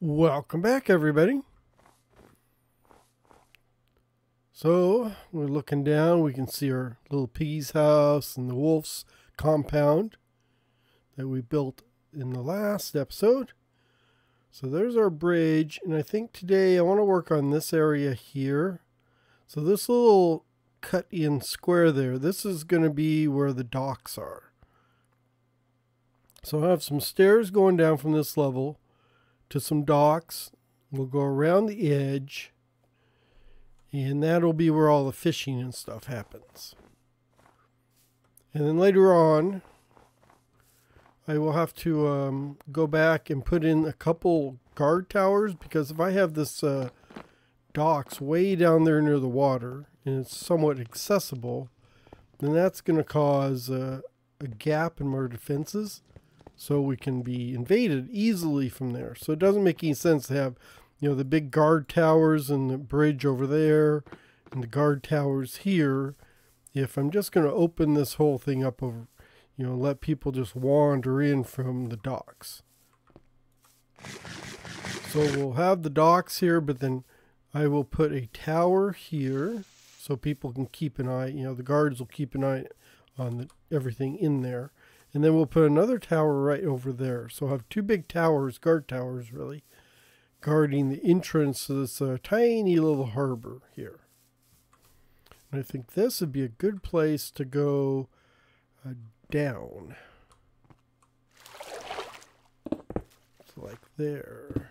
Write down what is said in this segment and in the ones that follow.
Welcome back, everybody. So we're looking down. We can see our little piggy's house and the wolf's compound that we built in the last episode. So there's our bridge. And I think today I want to work on this area here. So this little cut in square there, this is going to be where the docks are. So I have some stairs going down from this level to some docks. We'll go around the edge, and that'll be where all the fishing and stuff happens. And then later on, I will have to um, go back and put in a couple guard towers because if I have this uh, docks way down there near the water and it's somewhat accessible, then that's going to cause a gap in our defenses so we can be invaded easily from there. So it doesn't make any sense to have, you know, the big guard towers and the bridge over there and the guard towers here if I'm just going to open this whole thing up over, you know, let people just wander in from the docks. So we'll have the docks here, but then I will put a tower here so people can keep an eye, you know, the guards will keep an eye on the, everything in there. And then we'll put another tower right over there. So I'll have two big towers, guard towers really, guarding the entrance to this uh, tiny little harbor here. And I think this would be a good place to go uh, down. So like there.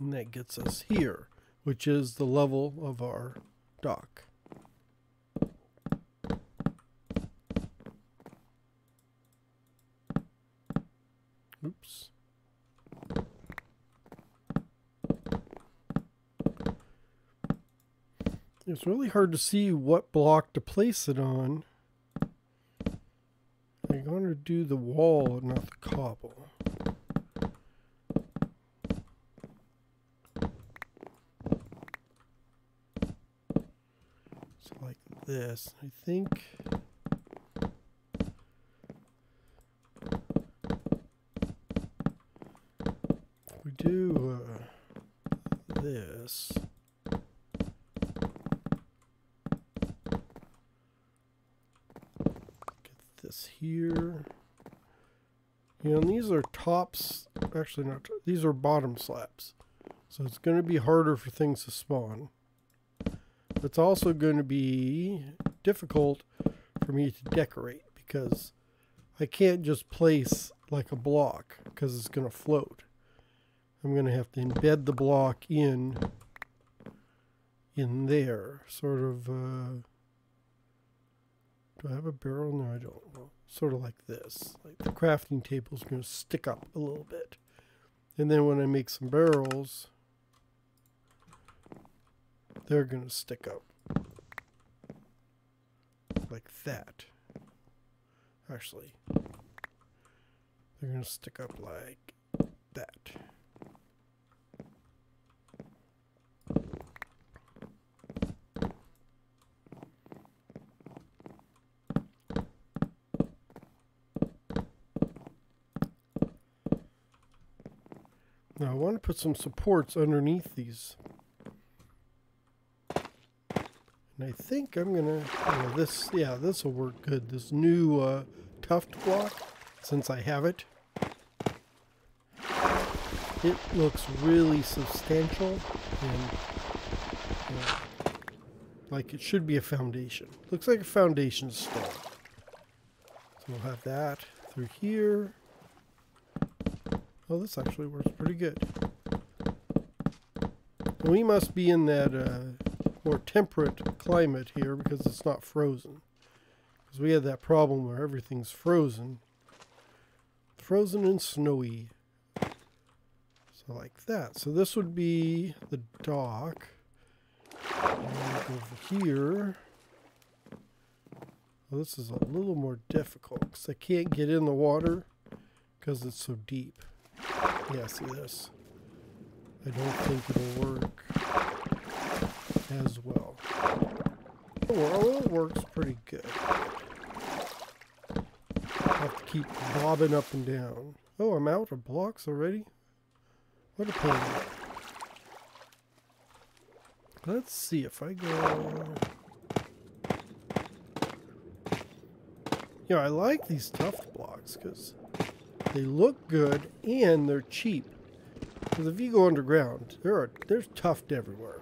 And that gets us here, which is the level of our dock. Oops. It's really hard to see what block to place it on. I'm going to do the wall, not the cobble. Like this, I think. We do uh, this. Get this here. You know, these are tops, actually not, these are bottom slabs. So it's going to be harder for things to spawn. It's also going to be difficult for me to decorate because I can't just place like a block because it's going to float. I'm going to have to embed the block in in there, sort of. Uh, do I have a barrel? No, I don't. Well, sort of like this. Like the crafting table is going to stick up a little bit. And then when I make some barrels, they're going to stick up. Like that. Actually, they're going to stick up like that. Now I want to put some supports underneath these. And I think I'm gonna, know, this, yeah, this will work good. This new uh, tuff block, since I have it. It looks really substantial and uh, like it should be a foundation. Looks like a foundation stone. So we'll have that through here. Oh, this actually works pretty good. We must be in that uh, more temperate climate here because it's not frozen. Because we had that problem where everything's frozen. Frozen and snowy. So like that. So this would be the dock. And over here. Well, this is a little more difficult because I can't get in the water because it's so deep. Yeah, see this? I don't think it'll work as well. Oh, it works pretty good. I have to keep bobbing up and down. Oh, I'm out of blocks already? What a pain. Let's see if I go... Yeah, I like these tuff blocks because they look good and they're cheap. Because if you go underground, there are there's tuff everywhere.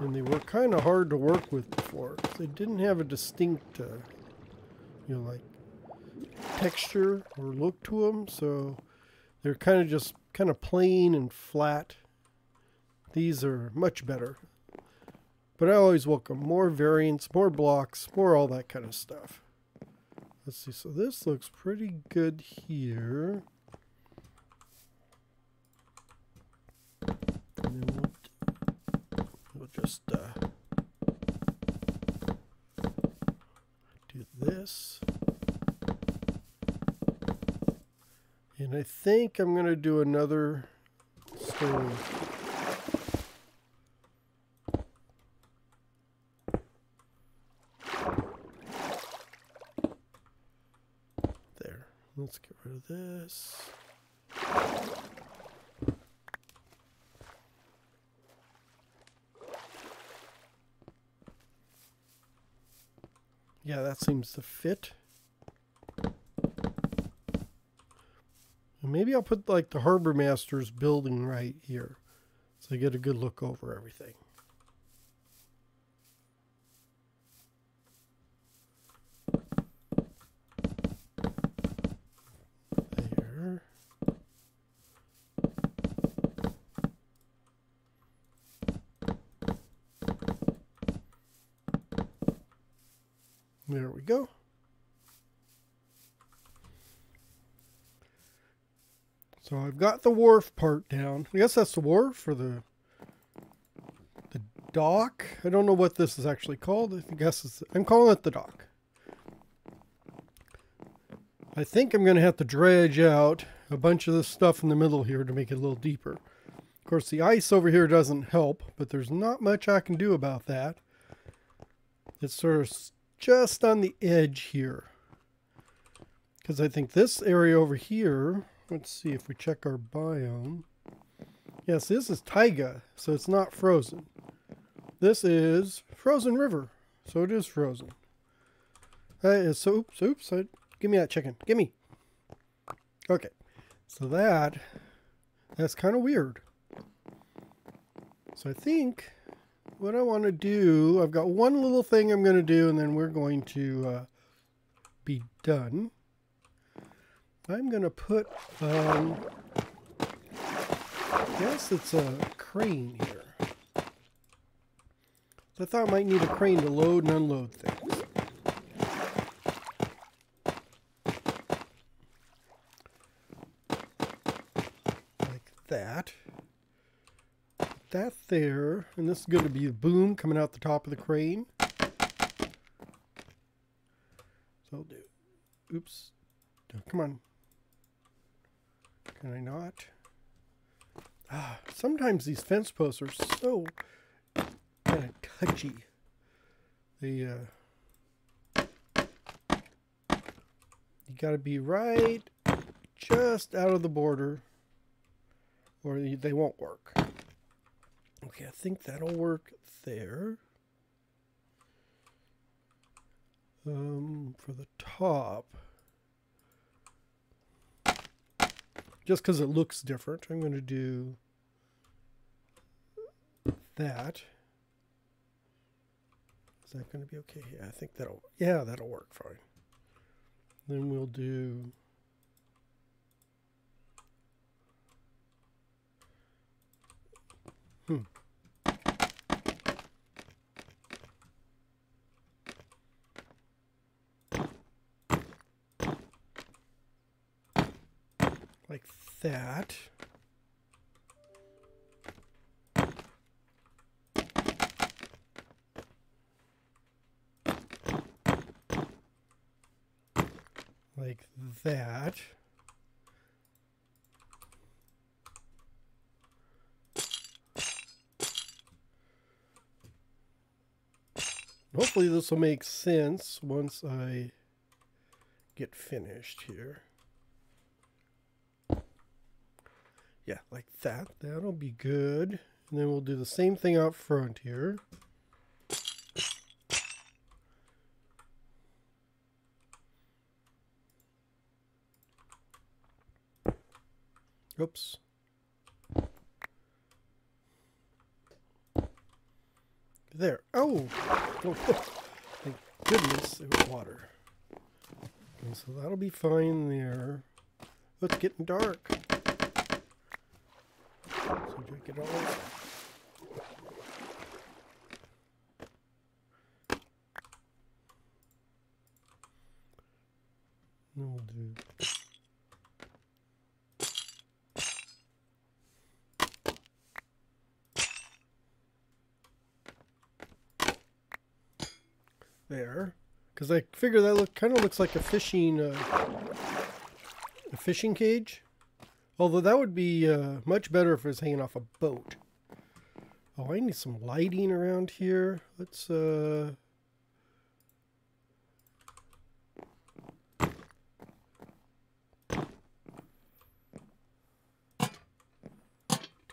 And they were kind of hard to work with before. They didn't have a distinct, uh, you know, like texture or look to them. So they're kind of just kind of plain and flat. These are much better. But I always welcome more variants, more blocks, more all that kind of stuff. Let's see, so this looks pretty good here. And then we'll, we'll just uh, do this. And I think I'm going to do another stone There. Let's get rid of this. Seems to fit. maybe I'll put like the Harbor Master's building right here so I get a good look over everything. There we go. So I've got the wharf part down. I guess that's the wharf for the the dock. I don't know what this is actually called. I guess it's, I'm calling it the dock. I think I'm going to have to dredge out a bunch of this stuff in the middle here to make it a little deeper. Of course, the ice over here doesn't help, but there's not much I can do about that. It's sort of just on the edge here. Because I think this area over here, let's see if we check our biome. Yes, this is taiga, so it's not frozen. This is frozen river, so it is frozen. That is so, oops, oops, I, give me that chicken, give me. Okay, so that, that's kind of weird. So I think what I want to do, I've got one little thing I'm going to do, and then we're going to uh, be done. I'm going to put, um, I guess it's a crane here. I thought I might need a crane to load and unload things. Like that that there, and this is going to be a boom coming out the top of the crane. So I'll do, oops, come on. Can I not? Ah, sometimes these fence posts are so kind of touchy. They, uh, you got to be right just out of the border or they won't work. Okay, I think that'll work there. Um, for the top, just because it looks different, I'm going to do that. Is that going to be okay? Yeah, I think that'll, yeah, that'll work fine. Then we'll do Like that. Like that. Hopefully this will make sense once I get finished here. Yeah, like that. That'll be good. And then we'll do the same thing out front here. Oops. There. Oh. oh! oh thank goodness it was water. And so that'll be fine there. Oh, it's getting dark. So all. We'll do there because I figure that look kind of looks like a fishing uh, a fishing cage. Although that would be uh, much better if it was hanging off a boat. Oh, I need some lighting around here. Let's uh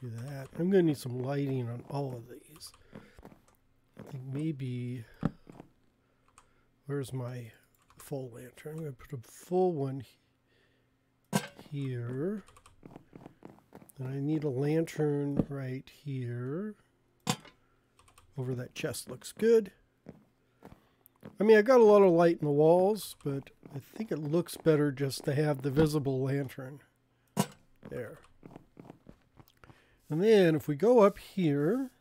do that. I'm going to need some lighting on all of these. I think maybe Where's my full lantern? I'm going to put a full one here. And I need a lantern right here. Over that chest looks good. I mean, I got a lot of light in the walls, but I think it looks better just to have the visible lantern. There. And then if we go up here,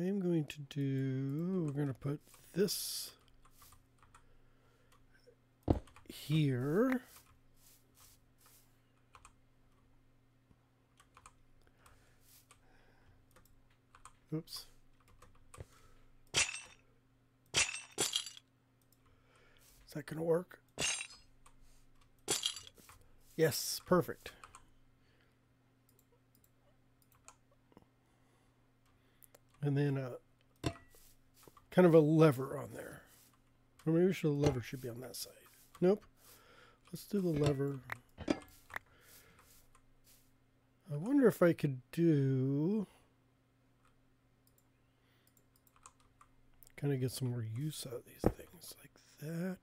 I am going to do, we're going to put this here. Oops. Is that going to work? Yes, perfect. And then a kind of a lever on there. Or maybe the lever should be on that side. Nope. Let's do the lever. I wonder if I could do kind of get some more use out of these things like that.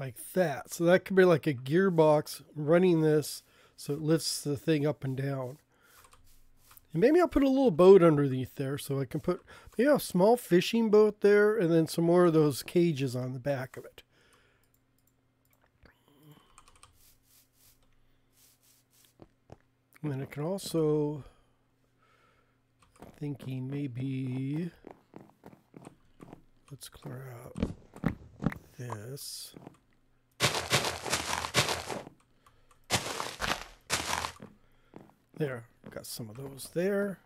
Like that. So that could be like a gearbox running this so it lifts the thing up and down. And maybe I'll put a little boat underneath there so I can put maybe a small fishing boat there and then some more of those cages on the back of it. And then I can also thinking maybe let's clear out this. There, got some of those there.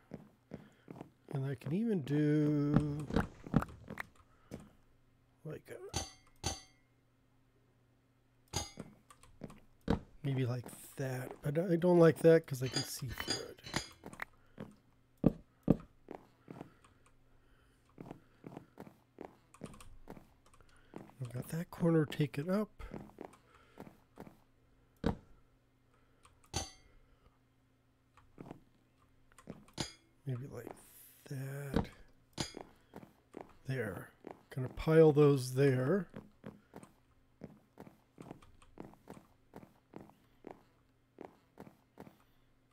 And I can even do like a, maybe like that. But I don't like that because I can see through it. I've got that corner taken up. Pile those there.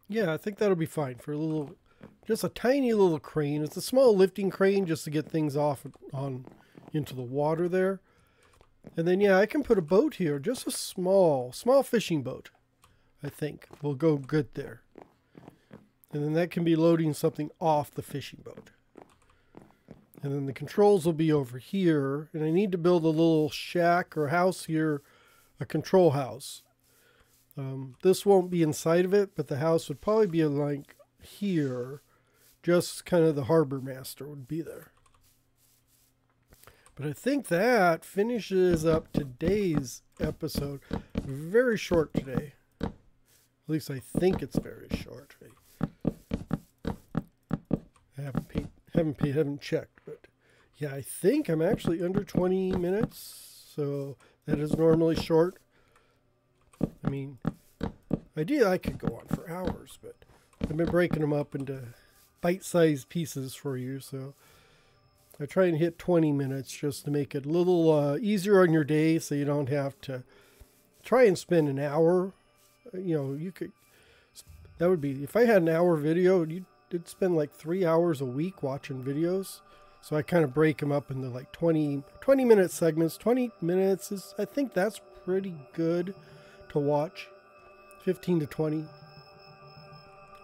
Yeah, I think that'll be fine for a little, just a tiny little crane. It's a small lifting crane just to get things off on into the water there. And then, yeah, I can put a boat here, just a small, small fishing boat, I think will go good there. And then that can be loading something off the fishing boat. And then the controls will be over here. And I need to build a little shack or house here, a control house. Um, this won't be inside of it, but the house would probably be like here. Just kind of the harbor master would be there. But I think that finishes up today's episode. Very short today. At least I think it's very short. Haven't paid, haven't paid, haven't checked, but yeah, I think I'm actually under 20 minutes. So that is normally short. I mean, ideally I could go on for hours, but I've been breaking them up into bite-sized pieces for you. So I try and hit 20 minutes just to make it a little uh, easier on your day, so you don't have to try and spend an hour. You know, you could. That would be if I had an hour video, you did spend like three hours a week watching videos. So I kind of break them up into like 20, 20 minute segments. 20 minutes is, I think that's pretty good to watch. 15 to 20.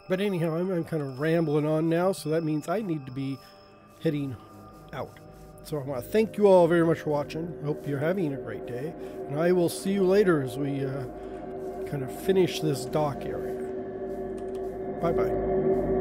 But anyhow, I'm, I'm kind of rambling on now, so that means I need to be heading out. So I want to thank you all very much for watching. I hope you're having a great day. And I will see you later as we uh, kind of finish this dock area. Bye bye.